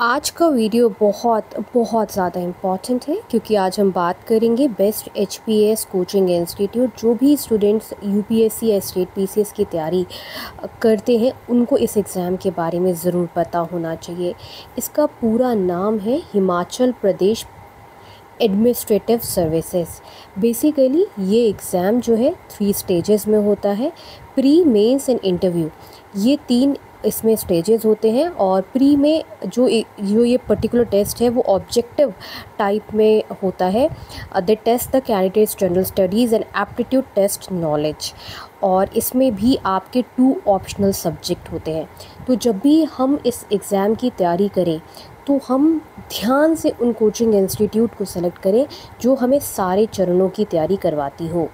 आज का वीडियो बहुत बहुत ज़्यादा इंपॉर्टेंट है, क्योंकि आज हम बात करेंगे best H P S coaching institute जो भी students U P S C या स्टेट पी सी एस की तैयारी करते हैं, उनको इस एग्ज़ाम के बारे में ज़रूर पता होना चाहिए। इसका पूरा नाम है Himachal Pradesh administrative services basically ये एग्ज़ाम जो है थ्री स्टेजेस में होता है। प्री मेंस एंड इंटरव्यू ये तीन इसमें स्टेजेस होते हैं और प्री में जो जो ये पर्टिकुलर टेस्ट है, वो ऑब्जेक्टिव टाइप में होता है। The test the candidates general studies and aptitude test knowledge और इसमें भी आपके टू ऑप्शनल सब्जेक्ट होते हैं। तो जब भी हम इस एग्ज़ाम की तैयारी करें तो हम ध्यान से उन कोचिंग इंस्टीट्यूट को सेलेक्ट करें, जो हमें सारे चरणों की तैयारी करवाती हो।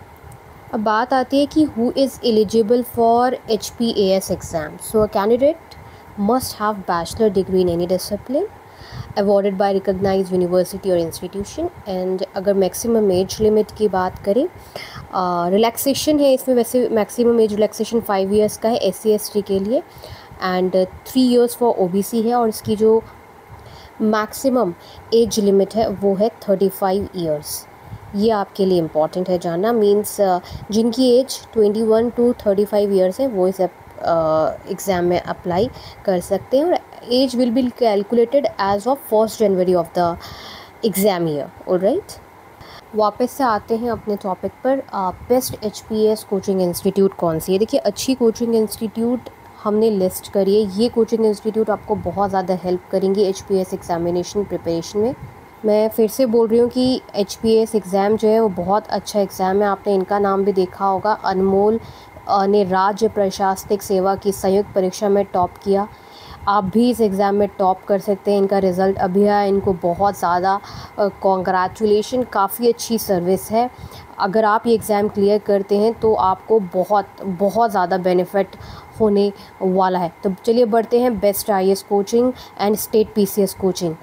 अब बात आती है कि who is eligible for H P A S exam so a candidate must have bachelor degree in any discipline awarded by recognise university और इंस्टीट्यूशन एंड अगर मैक्सिमम एज लिमिट की बात करें रिलैक्सेशन है, इसमें वैसे maximum age relaxation five years का है एस सी एस टी के लिए. And three years for O B C है और इसकी जो मैक्सिमम एज लिमिट है, वो है थर्टी फाइव ईयर्स ये आपके लिए इंपॉर्टेंट है जानना। मीन्स uh, जिनकी एज 21 टू 35 ईयर्स है वो इस एग्ज़ाम uh, में अप्लाई कर सकते हैं। और age will be calculated as of first January of the exam year और राइट वापस से आते हैं अपने टॉपिक पर। Best H P S coaching institute कौन सी है? देखिए अच्छी कोचिंग इंस्टीट्यूट हमने लिस्ट करी है। ये कोचिंग इंस्टीट्यूट आपको बहुत ज़्यादा हेल्प करेंगे एच एग्ज़ामिनेशन प्रिपरेशन में। मैं फिर से बोल रही हूँ कि एच पी एस एग्ज़ाम जो है वो बहुत अच्छा एग्ज़ाम है। आपने इनका नाम भी देखा होगा। अनमोल ने राज्य प्रशासनिक सेवा की संयुक्त परीक्षा में टॉप किया। आप भी इस एग्ज़ाम में टॉप कर सकते हैं। इनका रिज़ल्ट अभी आया इनको बहुत ज़्यादा कॉन्ग्रेचुलेशन काफ़ी अच्छी सर्विस है। अगर आप ये एग्ज़ाम क्लियर करते हैं तो आपको बहुत बहुत ज़्यादा बेनिफिट होने वाला है। तो चलिए बढ़ते हैं। Best I coaching and state PCS coaching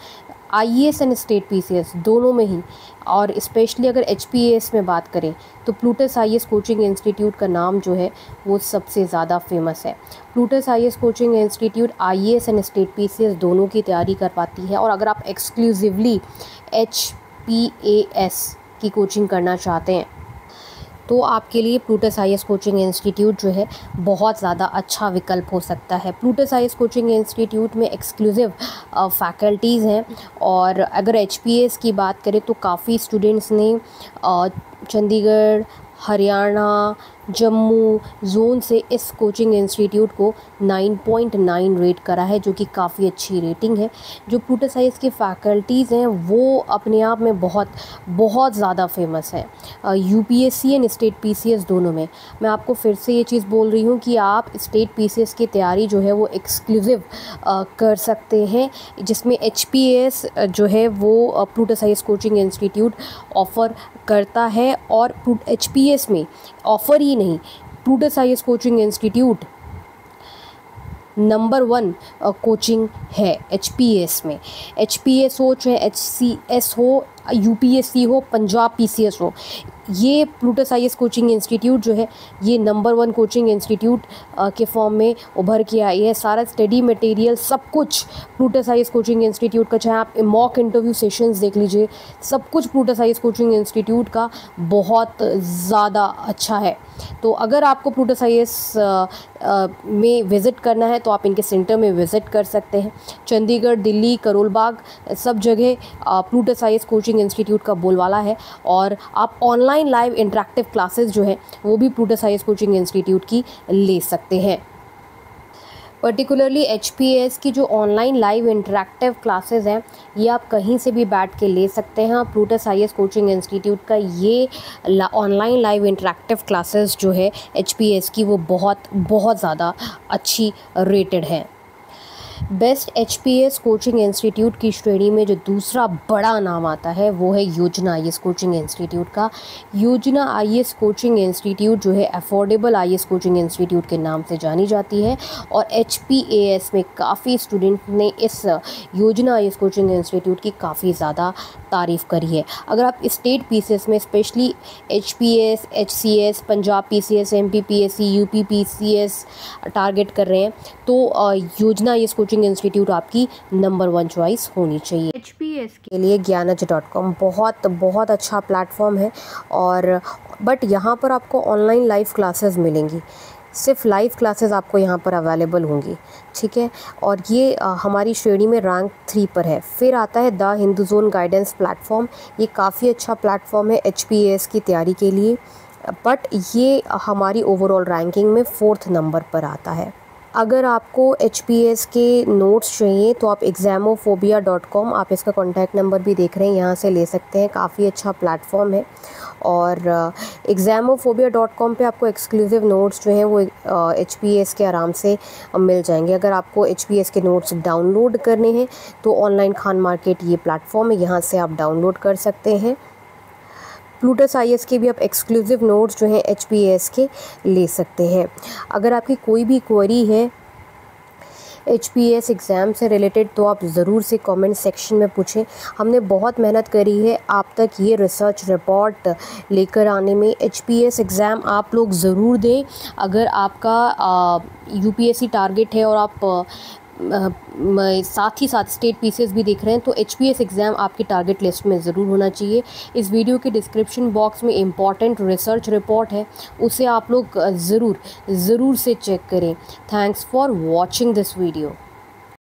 I and state P दोनों में ही। और स्पेशली अगर एच में बात करें तो प्लूटस आई कोचिंग इंस्टीट्यूट का नाम जो है, वो सबसे ज़्यादा फ़ेमस है। Plutus I coaching institute I and state P दोनों की तैयारी कर पाती है। और अगर आप एक्सक्लूसिवली एच की कोचिंग करना चाहते हैं तो आपके लिए प्लूटस आई कोचिंग इंस्टीट्यूट जो है बहुत ज़्यादा अच्छा विकल्प हो सकता है। प्लूटस आई कोचिंग इंस्टीट्यूट में एक्सक्लूसिव फैकल्टीज़ हैं और अगर एचपीएस की बात करें तो काफ़ी स्टूडेंट्स ने चंडीगढ़, हरियाणा जम्मू जोन से इस कोचिंग इंस्टीट्यूट को 9.9 रेट करा है, जो कि काफ़ी अच्छी रेटिंग है। जो प्लूटो साइंस की फैकल्टीज़ हैं, वो अपने आप में बहुत बहुत ज़्यादा फ़ेमस है। U P S C and state P C S दोनों में। मैं आपको फिर से ये चीज़ बोल रही हूँ कि आप स्टेट पी सी एस की तैयारी जो है, वो एक्सक्लूसिव कर सकते हैं, जिसमें एच पी एस जो है, वो Pluto science coaching institute offer करता है। और एच पी एस में ऑफ़र ही नहीं Plutus I coaching institute number one coaching है एच पी एस में। एच हो, चाहे एच हो यू हो, पंजाब पी सी एस हो, ये प्लूटस आई कोचिंग इंस्टीट्यूट जो है, ये नंबर वन कोचिंग इंस्टीट्यूट के फॉर्म में उभर के आई है। सारा स्टडी मटेरियल, सब कुछ प्लूटस आई कोचिंग इंस्टीट्यूट का, चाहे आप मॉक इंटरव्यू सेशंस देख लीजिए, सब कुछ प्लूटस आई कोचिंग इंस्टीट्यूट का बहुत ज़्यादा अच्छा है। तो अगर आपको प्लूटस आई में विज़िट करना है तो आप इनके सेंटर में विज़िट कर सकते हैं। चंडीगढ़, दिल्ली, करोलबाग, सब जगह प्लूटस आई कोचिंग इंस्टीट्यूट का बोलवाला है। और आप ऑनलाइन लाइव इंटरेक्टिव क्लासेस जो है, वो भी प्लूटस आई कोचिंग इंस्टीट्यूट की ले सकते हैं। पर्टिकुलरली एचपीएस की जो ऑनलाइन लाइव इंटरेक्टिव क्लासेस हैं, ये आप कहीं से भी बैठ के ले सकते हैं। प्लूटस आई कोचिंग इंस्टीट्यूट का ये ऑनलाइन लाइव इंटरेक्टिव क्लासेस जो है एचपीएस की वो बहुत बहुत ज़्यादा अच्छी रेटेड है। बेस्ट एच कोचिंग इंस्टीट्यूट की श्रेणी में जो दूसरा बड़ा नाम आता है, वो है योजना आईएस कोचिंग इंस्टीट्यूट का। योजना आई कोचिंग इंस्टीट्यूट जो है, अफोर्डेबल आई कोचिंग इंस्टीट्यूट के नाम से जानी जाती है और एच में काफ़ी स्टूडेंट ने इस योजना आईएस कोचिंग इंस्टीट्यूट की काफ़ी ज़्यादा तारीफ़ करी है। अगर आप स्टेट पी में, specially H P S H C S Punjab P C S M P P S C U P P C S target कर रहे हैं तो Yojana I coaching coaching institute आपकी नंबर वन चॉइस होनी चाहिए। HPS के लिए ज्ञानज dot com बहुत बहुत अच्छा प्लेटफॉर्म है और बट यहाँ पर आपको ऑनलाइन लाइव क्लासेस मिलेंगी। सिर्फ़ लाइव क्लासेस आपको यहाँ पर अवेलेबल होंगी ठीक है? और ये आ, हमारी श्रेणी में रैंक थ्री पर है। फिर आता है the Hindu zone guidance platform ये काफ़ी अच्छा प्लेटफॉर्म है एचपीएस की तैयारी के लिए बट ये हमारी ओवरऑल रैंकिंग में फोर्थ नंबर पर आता है। अगर आपको HPS के नोट्स चाहिए तो आप एग्ज़ामोफोबिया डॉट कॉम आप इसका कॉन्टैक्ट नंबर भी देख रहे हैं यहाँ से ले सकते हैं। काफ़ी अच्छा प्लेटफॉर्म है। और एग्ज़ामोफोबिया डॉट कॉम पर आपको एक्सक्लूसिव नोट्स जो हैं वो एच uh, के आराम से मिल जाएँगे। अगर आपको HPS के नोट्स डाउनलोड करने हैं तो ऑनलाइन खान मार्केट ये प्लेटफॉर्म है यहाँ से आप डाउनलोड कर सकते हैं। प्लूटस आई के भी आप एक्सक्लूसिव नोट्स जो हैं एचपीएस के ले सकते हैं। अगर आपकी कोई भी क्वेरी है एच पी एस एग्ज़ाम से रिलेटेड तो आप ज़रूर से कमेंट सेक्शन में पूछें। हमने बहुत मेहनत करी है, आप तक ये रिसर्च रिपोर्ट लेकर आने में। एच पी एस एग्ज़ाम आप लोग ज़रूर दें। अगर आपका U P S C target है और आप साथ ही साथ स्टेट पीसीएस भी देख रहे हैं तो HPS एग्ज़ाम आपकी टारगेट लिस्ट में ज़रूर होना चाहिए। इस वीडियो के डिस्क्रिप्शन बॉक्स में इंपॉर्टेंट रिसर्च रिपोर्ट है, उसे आप लोग ज़रूर ज़रूर से चेक करें। Thanks for watching this video